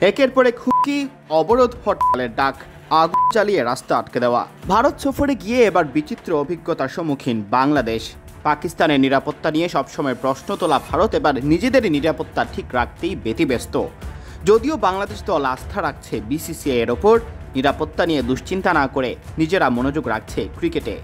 একের পর হুকি অবরোধ, হরতালের ডাক, আগুন চালিয়ে রাস্তা আটকে দেওয়া। ভারত সফরে গিয়ে এবার বিচিত্র অভিজ্ঞতার সম্মুখীন বাংলাদেশ। পাকিস্তানের নিরাপত্তা নিয়ে সবসময় প্রশ্ন তোলা ভারত, এবার নিজেদেরই নিরাপত্তা ঠিক রাখতেই ব্যতিব্যস্ত। যদিও বাংলাদেশ দল আস্থা রাখছে বিসিসিআই এর ওপর, নিরাপত্তা নিয়ে দুশ্চিন্তা না করে নিজেরা মনোযোগ রাখছে ক্রিকেটে।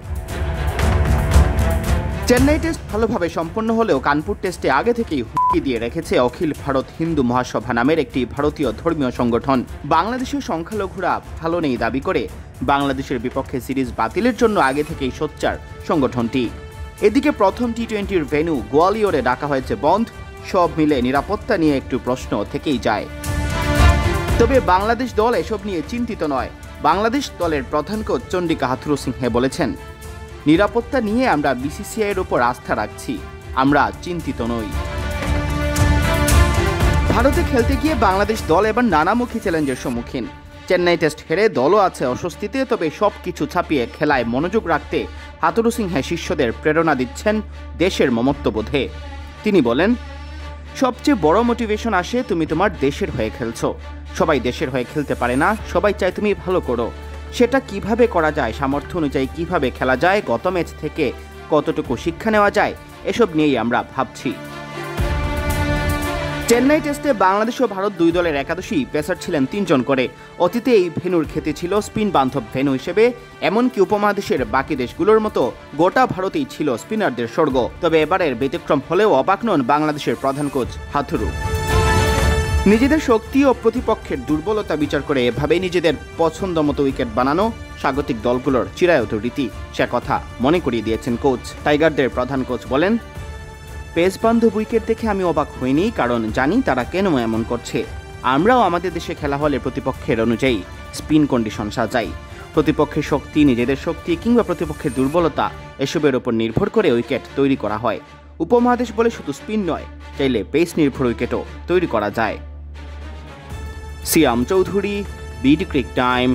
চেন্নাই টেস্ট ভালোভাবে সম্পন্ন হলেও কানপুর টেস্টে আগে থেকেই হুমকি দিয়ে রেখেছে অখিল ভারত হিন্দু মহাসভা নামের একটি ভারতীয় ধর্মীয় সংগঠন। বাংলাদেশের সংখ্যালঘুরা ভালো নেই দাবি করে বাংলাদেশের বিপক্ষে সিরিজ বাতিলের জন্য আগে থেকেই সোচ্চার সংগঠনটি। এদিকে প্রথম টি টোয়েন্টির ভেন্যু গোয়ালিয়রে ডাকা হয়েছে বন্ধ, সব মিলে নিরাপত্তা নিয়ে একটু প্রশ্ন থেকেই যায়। তবে বাংলাদেশ দল এসব নিয়ে চিন্তিত নয়। বাংলাদেশ দলের প্রধান কোচ চন্ডিকা হাথুরু সিংহে বলেছেন নিরাপত্তা নিয়ে আমরা বিসিসিআই এর উপর আস্থা রাখছি। আমরা চিন্তিত নই। ভারতে খেলতে গিয়ে বাংলাদেশ দল এবার নানামুখী চ্যালেঞ্জের সম্মুখীন। চেন্নাই টেস্ট হেরে দলও আছে অস্বস্তিতে, তবে সব কিছু ছাপিয়ে খেলায় মনোযোগ রাখতে হাতুরু সিংহে শিষ্যদের প্রেরণা দিচ্ছেন দেশের মমত্ববোধে তিনি বলেন, সবচেয়ে বড় মোটিভেশন আসে তুমি তোমার দেশের হয়ে খেলছো। সবাই দেশের হয়ে খেলতে পারে না, সবাই চায় তুমি ভালো করো। সেটা কীভাবে করা যায়, সামর্থ্য অনুযায়ী কীভাবে খেলা যায়, গত ম্যাচ থেকে কতটুকু শিক্ষা নেওয়া যায়, এসব নিয়েই আমরা ভাবছি। চেন্নাই টেস্টে বাংলাদেশ ও ভারত দুই দলের একাদশী পেসার ছিলেন তিনজন করে। অতীতে এই ভেনুর খ্যাতি ছিল স্পিন বান্ধব ভেনু হিসেবে, এমনকি উপমহাদেশের বাকি দেশগুলোর মতো গোটা ভারতেই ছিল স্পিনারদের স্বর্গ। তবে এবারের ব্যতিক্রম হলেও অবাক নন বাংলাদেশের প্রধান কোচ হাথুরু। নিজেদের শক্তি ও প্রতিপক্ষের দুর্বলতা বিচার করে এভাবেই নিজেদের পছন্দ মতো উইকেট বানানো স্বাগতিক দলগুলোর চিরায়ত রীতি। সে কথা মনে করিয়ে দিয়েছেন কোচ। টাইগারদের প্রধান কোচ বলেন, পেস বান্ধব উইকেট দেখে আমি অবাক হইনি, কারণ জানি তারা কেন এমন করছে। আমরাও আমাদের দেশে খেলা হলে প্রতিপক্ষের অনুযায়ী স্পিন কন্ডিশন সাজাই। প্রতিপক্ষের শক্তি, নিজেদের শক্তি কিংবা প্রতিপক্ষের দুর্বলতা, এসবের ওপর নির্ভর করে উইকেট তৈরি করা হয়। উপমহাদেশ বলে শুধু স্পিন নয়, চাইলে পেস নির্ভর উইকেটও তৈরি করা যায়। Siam Chowdhury BD Cric Time.